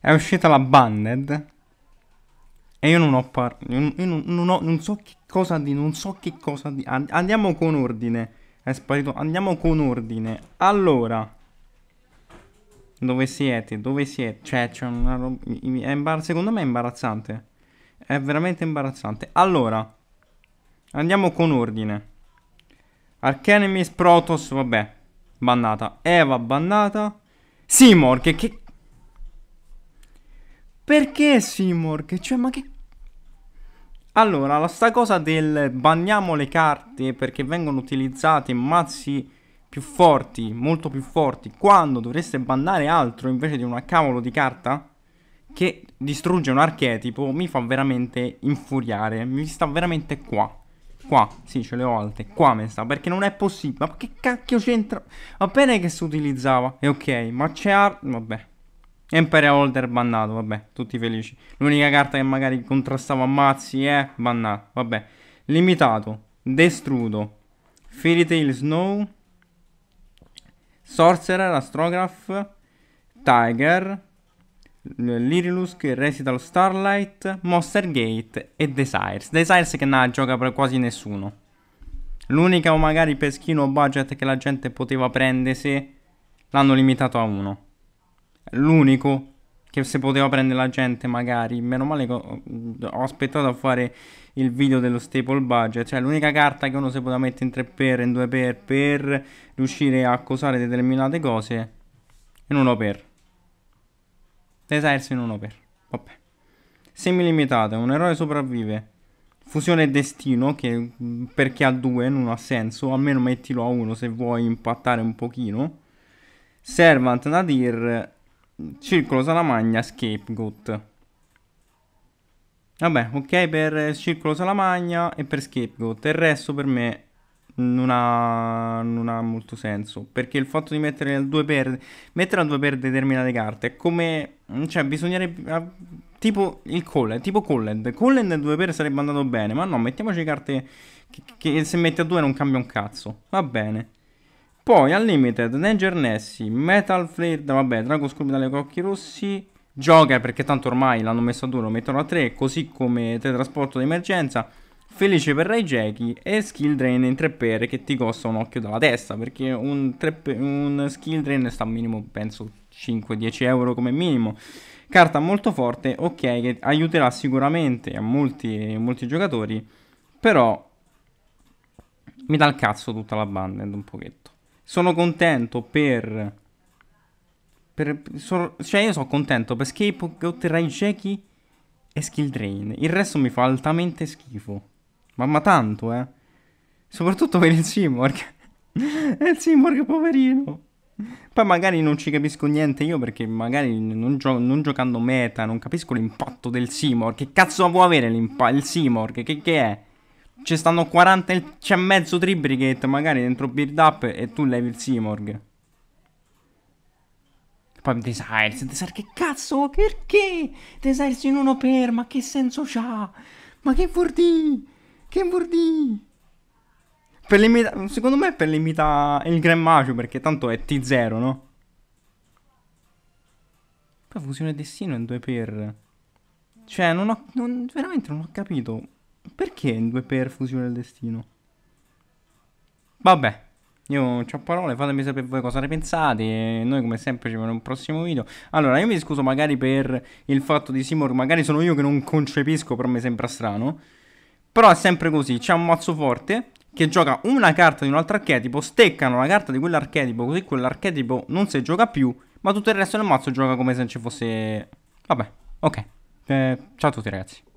È uscita la Banned. E io non ho par... Io, non, non, ho, non so che cosa di... Non so che cosa di... Andiamo con ordine. È sparito. Andiamo con ordine. Allora. Dove siete? Dove siete? Cioè, c'è una roba... Imbar... Secondo me è imbarazzante. È veramente imbarazzante. Allora. Andiamo con ordine. Archenemies, Protoss, vabbè. Bannata. Eva, bannata. Seymour, che... che... Perché? Che... Cioè, ma che... Allora, la sta cosa del banniamo le carte perché vengono utilizzate mazzi più forti, molto più forti, quando dovreste bannare altro invece di una cavolo di carta che distrugge un archetipo, mi fa veramente infuriare, mi sta veramente qua. Qua, sì, ce le ho alte, qua mi sta, perché non è possibile, ma che cacchio c'entra? Va bene che si utilizzava, è ok, ma c'è art... vabbè. Imperial Holder bannato, vabbè, tutti felici. L'unica carta che magari contrastava mazzi è bannato, vabbè. Limitato, Destrudo, Fairy Tail Snow, Sorcerer, Astrograph, Tiger, Lirilusk, Resital Starlight, Monster Gate e Desires. Desires che non gioca per quasi nessuno. L'unica o magari peschino budget che la gente poteva prendere se l'hanno limitato a uno l'unico che se poteva prendere la gente magari, meno male che ho, aspettato a fare il video dello staple budget, cioè l'unica carta che uno si poteva mettere in 3 per in 2 per riuscire a cosare determinate cose in 1 per. Esercito in 1 per. Vabbè. Semi limitate, un eroe sopravvive. Fusione destino che perché ha 2 non ha senso, almeno mettilo a 1 se vuoi impattare un pochino. Servant Nadir Circolo Salamagna Scapegoat. Vabbè, ok per Circolo Salamagna e per Scapegoat. Il resto per me non ha, non ha molto senso. Perché il fatto di mettere il 2 per mettere il 2 per determinate carte è come. Cioè, bisognerebbe. Ah, tipo il Colled, tipo Colled. Colled 2 per sarebbe andato bene. Ma no, mettiamoci carte che, che se metti a 2 non cambia un cazzo. Va bene. Poi Unlimited, Danger Nessie, Metal Flare, vabbè, Drago Scooby dalle Cocchi Rossi, Joker perché tanto ormai l'hanno messo a 2, lo mettono a 3, così come teletrasporto d'emergenza, Felice per Rai Jackie e Skill Drain in 3 per che ti costa un occhio dalla testa perché un, un Skill Drain sta minimo penso 5-10 euro come minimo. Carta molto forte, ok, che aiuterà sicuramente a molti, molti giocatori, però mi dà il cazzo tutta la banda un pochetto. Sono contento per... per sono, cioè io sono contento per Scapegoat, Raijeki e Skill Drain. Il resto mi fa altamente schifo. Ma, ma tanto, eh. Soprattutto per il Simorg. il Simorg, poverino. Poi magari non ci capisco niente io perché magari non, gio non giocando meta non capisco l'impatto del Simorg. Che cazzo può avere il Simorg? Che, che è? Ci stanno 40, c'è mezzo Tribrigate magari dentro build up e tu levi il Simorg. Poi Desires, Desires, che cazzo, perché? Desires in uno per, ma che senso c'ha? Ma che vuol? Che vuol? Per limita- secondo me è per limitare il Grand Macio perché tanto è T0, no? Poi fusione destino in 2 per. Cioè, non ho. Non, veramente non ho capito. Perché in due per fusione del destino? Vabbè, io non ho parole, fatemi sapere voi cosa ne pensate. Noi come sempre ci vediamo in un prossimo video. Allora, io mi scuso magari per il fatto di Simor, magari sono io che non concepisco, però mi sembra strano. Però è sempre così, c'è un mazzo forte che gioca una carta di un altro archetipo, steccano la carta di quell'archetipo, così quell'archetipo non si gioca più, ma tutto il resto del mazzo gioca come se non ci fosse... Vabbè, ok. Eh, ciao a tutti ragazzi.